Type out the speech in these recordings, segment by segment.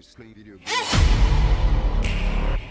always slay video games.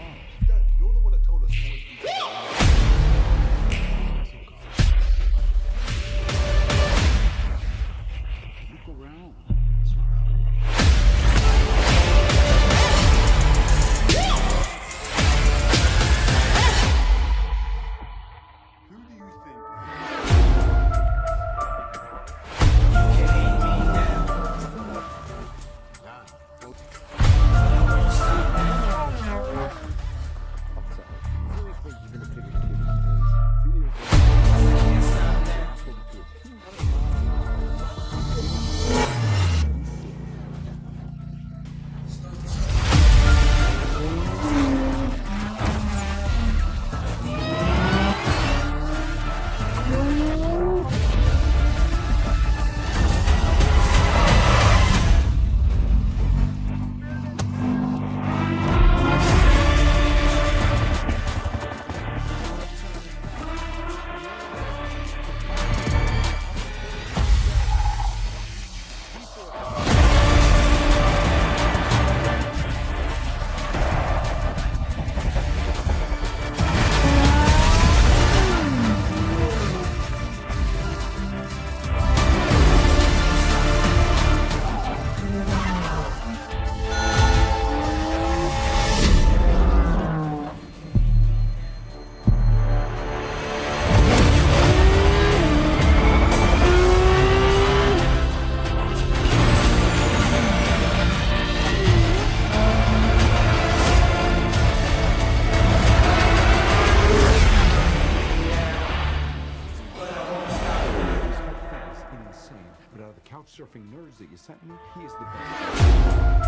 surfing nerds that you sent me, he is the best.